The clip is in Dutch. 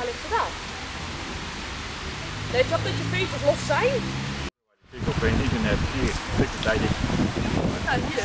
klaar ligt gedaan. Let je op dat je veters los zijn? Ik op een internet hier, ik de tijd. Ja, hier.